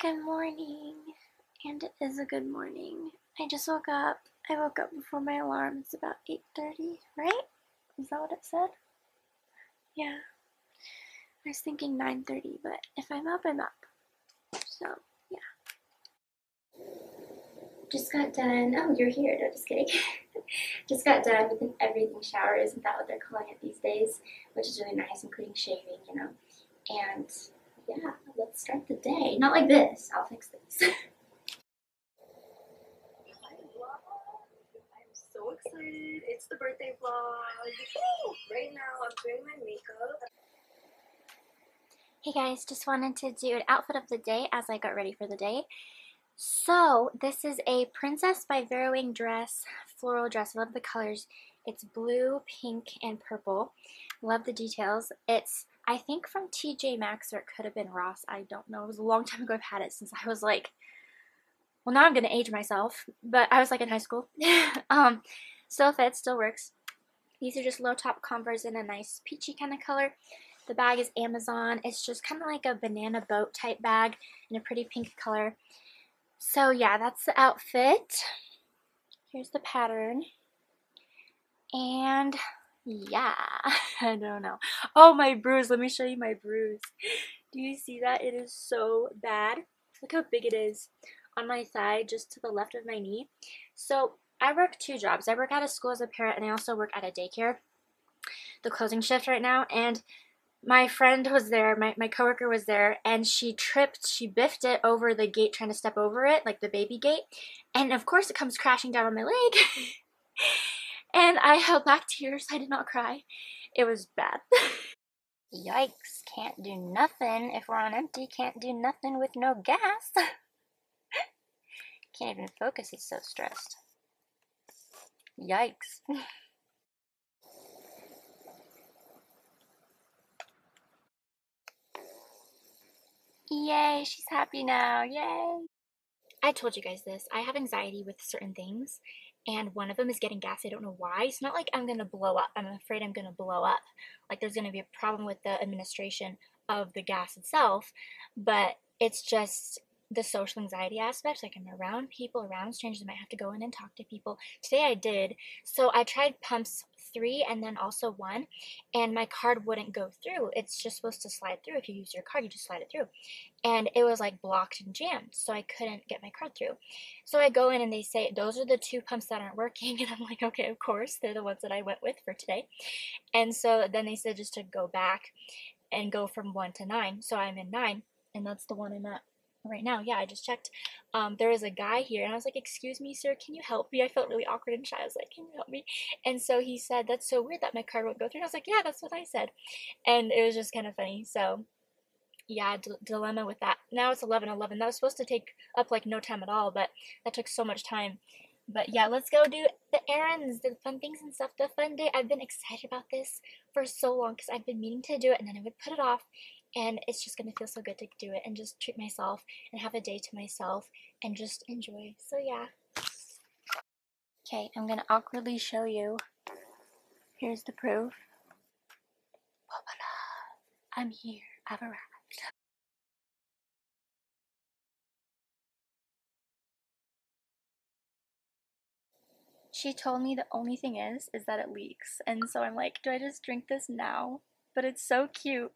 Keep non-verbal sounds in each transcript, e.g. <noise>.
Good morning. And it is a good morning. I just woke up. I woke up before my alarm. It's about 8.30, right? Is that what it said? Yeah. I was thinking 9.30, but if I'm up, I'm up. So, yeah. Just got done. Oh, you're here. No, just kidding. <laughs> just got done with an everything shower. Isn't that what they're calling it these days? Which is really nice, including shaving, you know. And yeah, let's start the day. Not like this. I'll fix this. <laughs> I'm so excited. It's the birthday vlog. Right now, I'm doing my makeup. Hey guys, just wanted to do an outfit of the day as I got ready for the day. So, this is a Princess by Vera Wang dress, floral dress. I love the colors. It's blue, pink, and purple. Love the details. It's I think from TJ Maxx or it could have been Ross. I don't know. It was a long <laughs> time ago. I've had it since I was like, well, now I'm going to age myself, but I was like in high school. <laughs> um, still fits, still works. These are just low top Converse in a nice peachy kind of color. The bag is Amazon. It's just kind of like a banana boat type bag in a pretty pink color. So yeah, that's the outfit. Here's the pattern. And yeah, <laughs> I don't know. Oh, my bruise. Let me show you my bruise. Do you see that? It is so bad. Look how big it is on my thigh, just to the left of my knee. So I work two jobs. I work at a school as a parent, and I also work at a daycare. The closing shift right now, and my friend was there, my, my coworker was there, and she tripped, she biffed it over the gate trying to step over it, like the baby gate. And of course it comes crashing down on my leg. <laughs> and I held back tears. I did not cry. It was bad. <laughs> Yikes, can't do nothing if we're on empty, can't do nothing with no gas. <laughs> can't even focus, he's so stressed. Yikes. <laughs> Yay, she's happy now. Yay. I told you guys this. I have anxiety with certain things, and one of them is getting gas. I don't know why. It's not like I'm going to blow up. I'm afraid I'm going to blow up. Like there's going to be a problem with the administration of the gas itself, but it's just the social anxiety aspect. Like I'm around people, around strangers. I might have to go in and talk to people. Today I did. So I tried pumps three and then also one, and my card wouldn't go through. It's just supposed to slide through. If you use your card, you just slide it through. And it was like blocked and jammed, so I couldn't get my card through. So I go in and they say, Those are the two pumps that aren't working. <laughs> And I'm like, Okay, of course, they're the ones that I went with for today. And so then they said just to go back and go from one to nine. So I'm in nine, and that's the one I'm at right now. Yeah, I just checked. Um, there was a guy here, and I was like, "Excuse me, sir, can you help me?" I felt really awkward and shy. I was like, "Can you help me?" And so he said, "That's so weird that my card won't go through." And I was like, "Yeah, that's what I said," and it was just kind of funny. So, yeah, d- dilemma with that. Now it's eleven eleven. That was supposed to take up like no time at all, but that took so much time. But yeah, let's go do the errands, the fun things and stuff. The fun day. I've been excited about this for so long because I've been meaning to do it, and then I would put it off and it's just gonna feel so good to do it and just treat myself and have a day to myself and just enjoy. So yeah. Okay, I'm gonna awkwardly show you. Here's the proof. I'm here. I've arrived. She told me the only thing is, is that it leaks. And so I'm like, do I just drink this now? But it's so cute.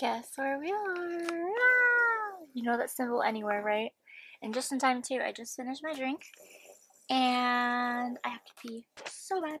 Guess where we are? You know that symbol anywhere, right? And just in time too. I just finished my drink, and I have to pee so bad.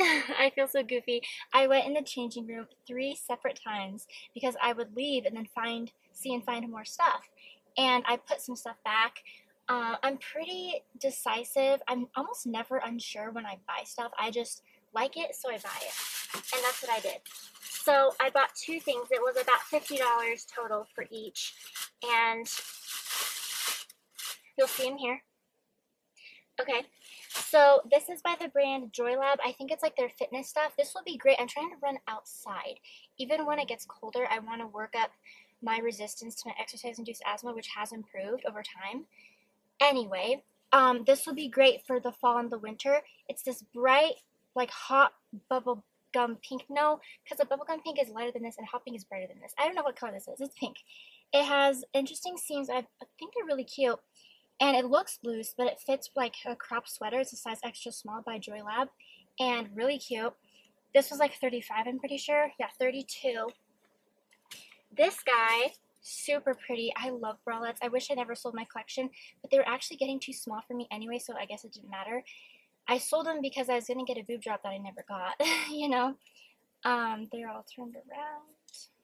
<sighs> I feel so goofy. I went in the changing room three separate times because I would leave and then find, see and find more stuff. And I put some stuff back. Uh, I'm pretty decisive. I'm almost never unsure when I buy stuff. I just like it, so I buy it. And that's what I did. So I bought two things. It was about $50 total for each. And you'll see them here. Okay, so this is by the brand JoyLab. I think it's like their fitness stuff. This will be great. I'm trying to run outside. Even when it gets colder, I want to work up my resistance to my exercise-induced asthma, which has improved over time. Anyway, um, this will be great for the fall and the winter. It's this bright, like hot bubble gum pink. No, because the bubble gum pink is lighter than this and hot pink is brighter than this. I don't know what color this is. It's pink. It has interesting seams. I think they're really cute. And it looks loose, but it fits like a crop sweater. It's a size extra small by JoyLab. And really cute. This was like 35, I'm pretty sure. Yeah, 32. This guy, super pretty. I love bralettes. I wish I never sold my collection, but they were actually getting too small for me anyway, so I guess it didn't matter. I sold them because I was going to get a boob drop that I never got, <laughs> you know. Um, they're all turned around.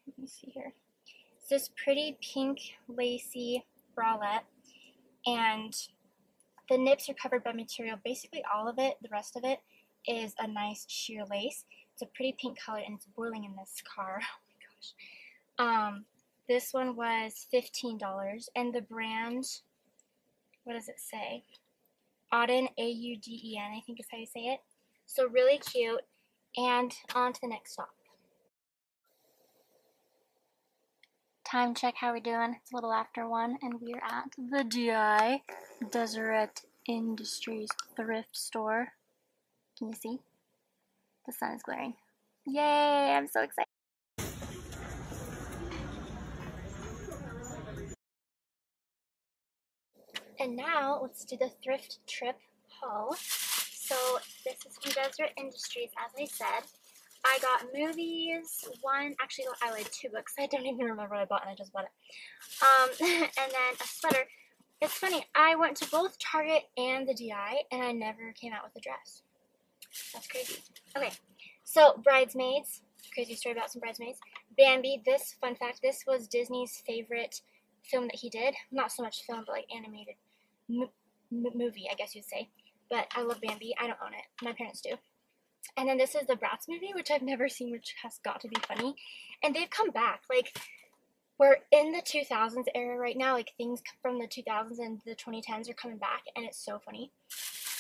Let me see here. It's this pretty pink lacy bralette and the nips are covered by material. Basically all of it, the rest of it, is a nice sheer lace. It's a pretty pink color and it's boiling in this car. <laughs> Oh my gosh. Um, this one was $15 and the brand, what does it say? Auden, A-U-D-E-N, I think is how you say it. So really cute. And on to the next stop. Time check, how we doing? It's a little after one, and we're at the DI, Deseret Industries thrift store. Can you see? The sun is glaring. Yay, I'm so excited. And now, let's do the thrift trip haul. So, this is from Deseret Industries, as I said. I got movies, one, actually I lied, two books. <laughs> I don't even remember what I bought and I just bought it. Um, <laughs> and then a sweater. It's funny, I went to both Target and the DI and I never came out with a dress. That's crazy. Okay, so Bridesmaids. Crazy story about some Bridesmaids. Bambi, this, fun fact, this was Disney's favorite film that he did. Not so much film, but like animated movie, I guess you'd say. But I love Bambi. I don't own it. My parents do. And then this is the Bratz movie, which I've never seen, which has got to be funny. And they've come back. Like, we're in the 2000s era right now. Like, things from the 2000s and the 2010s are coming back, and it's so funny.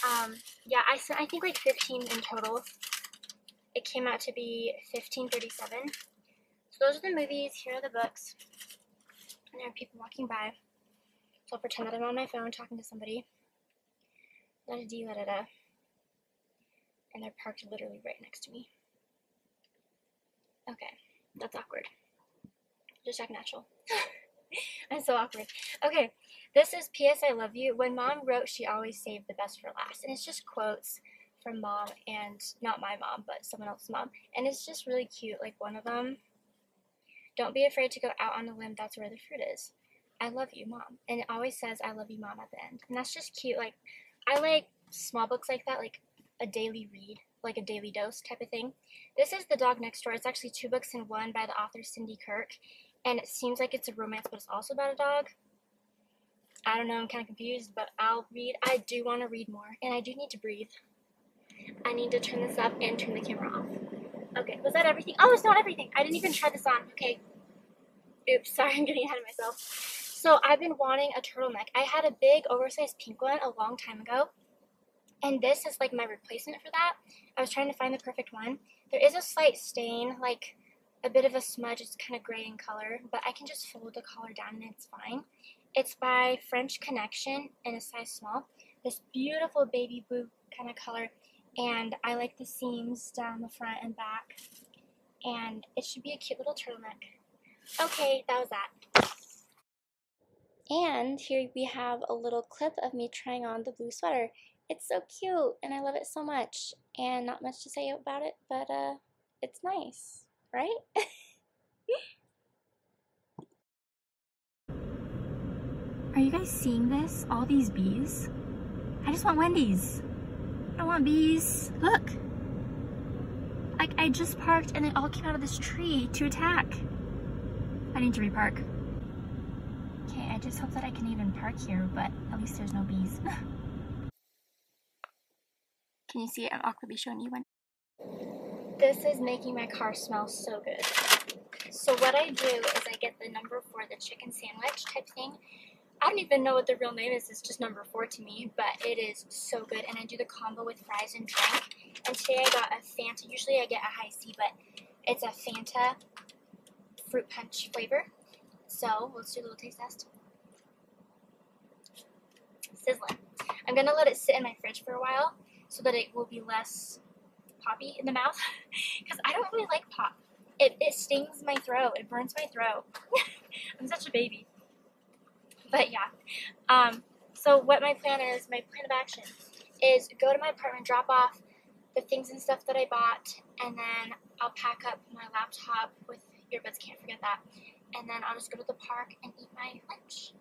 Um, yeah, I, I think like 15 in total. It came out to be 1537. So those are the movies. Here are the books. And there are people walking by. So I'll pretend that I'm on my phone talking to somebody. Da da da da da and they're parked literally right next to me. Okay, that's awkward. Just act natural. <laughs> I'm so awkward. Okay, this is P.S. I Love You. When mom wrote, she always saved the best for last. And it's just quotes from mom and not my mom, but someone else's mom. And it's just really cute. Like one of them, don't be afraid to go out on a limb. That's where the fruit is. I love you, mom. And it always says, I love you, mom, at the end. And that's just cute. Like, I like small books like that. Like, a daily read, like a daily dose type of thing. This is The Dog Next Door. It's actually two books in one by the author Cindy Kirk, and it seems like it's a romance, but it's also about a dog. I don't know, I'm kind of confused, but I'll read. I do want to read more, and I do need to breathe. I need to turn this up and turn the camera off. Okay, was that everything? Oh, it's not everything. I didn't even try this on. Okay. Oops, sorry, I'm getting ahead of myself. So I've been wanting a turtleneck. I had a big oversized pink one a long time ago, and this is like my replacement for that. I was trying to find the perfect one. There is a slight stain, like a bit of a smudge. It's kind of gray in color, but I can just fold the collar down and it's fine. It's by French Connection in a size small. This beautiful baby blue kind of color, and I like the seams down the front and back. And it should be a cute little turtleneck. Okay, that was that. And here we have a little clip of me trying on the blue sweater. It's so cute and I love it so much. And not much to say about it, but uh, it's nice, right? <laughs> Are you guys seeing this? All these bees? I just want Wendy's. I don't want bees. Look. Like I just parked and they all came out of this tree to attack. I need to repark. Okay, I just hope that I can even park here, but at least there's no bees. <laughs> can you see it? I'm awkwardly showing you one. This is making my car smell so good. So what I do is I get the number for the chicken sandwich type thing. I don't even know what the real name is. It's just number four to me, but it is so good. And I do the combo with fries and drink. And today I got a Fanta. Usually I get a Hi-C, but it's a Fanta fruit punch flavor. So let's do a little taste test. Sizzling. I'm gonna let it sit in my fridge for a while so that it will be less poppy in the mouth <laughs> because I don't really like pop. It, it stings my throat. It burns my throat. <laughs> I'm such a baby. But yeah. Um, so what my plan is, my plan of action is go to my apartment, drop off the things and stuff that I bought, and then I'll pack up my laptop with earbuds, can't forget that. And then I'll just go to the park and eat my lunch.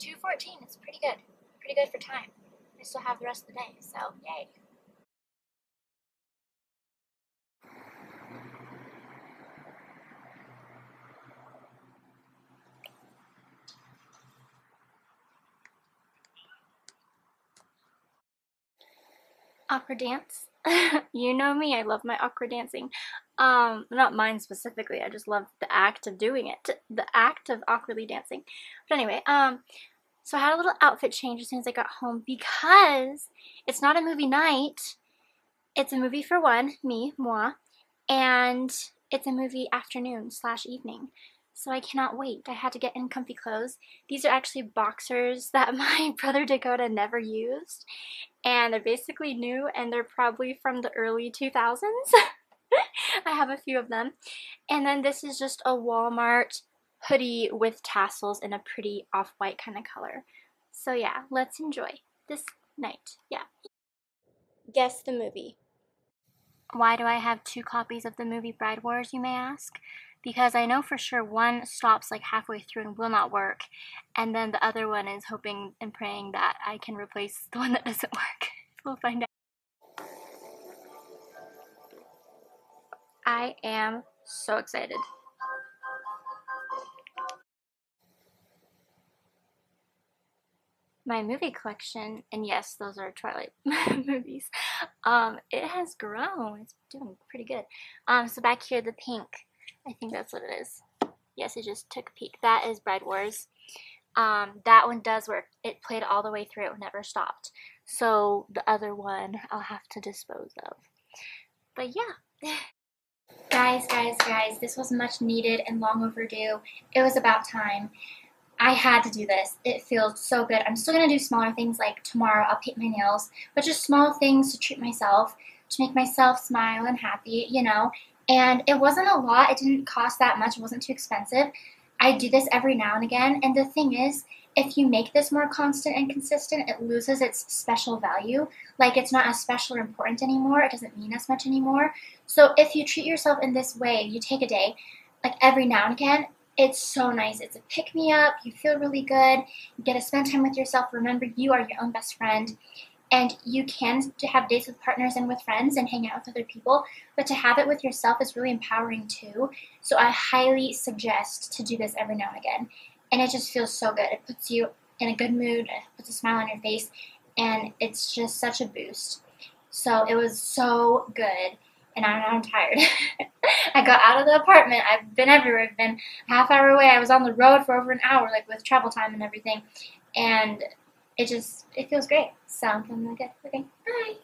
2.14, it's pretty good. Good for time. I still have the rest of the day, so yay. Opera dance. <laughs> you know me, I love my opera dancing. Um, not mine specifically, I just love the act of doing it. The act of awkwardly dancing. But anyway, um, so I had a little outfit change as soon as I got home because it's not a movie night. It's a movie for one, me, moi, and it's a movie afternoon slash evening. So I cannot wait. I had to get in comfy clothes. These are actually boxers <laughs> that my brother Dakota never used. And they're basically new and they're probably from the early 2000s. <laughs> I have a few of them. And then this is just a Walmart hoodie with tassels in a pretty off-white kind of color. So yeah, let's enjoy this night. Yeah. Guess the movie. Why do I have two copies of the movie Bride Wars, you may ask? Because I know for sure one stops like halfway through and will not work, and then the other one is hoping and praying that I can replace the one that doesn't work. <laughs> we'll find out. I am so excited. My movie collection, and yes, those are Twilight <laughs> movies, um, it has grown. It's doing pretty good. Um, so back here, the pink, I think that's what it is. Yes, I just took a peek. That is Bride Wars. Um, that one does work. It played all the way through, It never stopped. So the other one I'll have to dispose of. But yeah. <laughs> Guys, guys, guys, this was much needed and long overdue. It was about time. I had to do this. It feels so good. I'm still going to do smaller things like tomorrow I'll paint my nails, but just small things to treat myself, to make myself smile and happy, you know. And it wasn't a lot. It didn't cost that much. It wasn't too expensive. I do this every now and again. And the thing is, if you make this more constant and consistent, it loses its special value. Like it's not as special or important anymore. It doesn't mean as much anymore. So if you treat yourself in this way, you take a day, like every now and again, it's so nice. It's a pick me up. You feel really good. You get to spend time with yourself. Remember, you are your own best friend. And you can have dates with partners and with friends and hang out with other people, but to have it with yourself is really empowering too. So I highly suggest to do this every now and again and it just feels so good. It puts you in a good mood, it puts a smile on your face, and it's just such a boost. So it was so good, and I'm, I'm tired. <laughs> I got out of the apartment. I've been everywhere. I've been half hour away. I was on the road for over an hour, like with travel time and everything, and it just it feels great. So I'm really good. Okay, bye.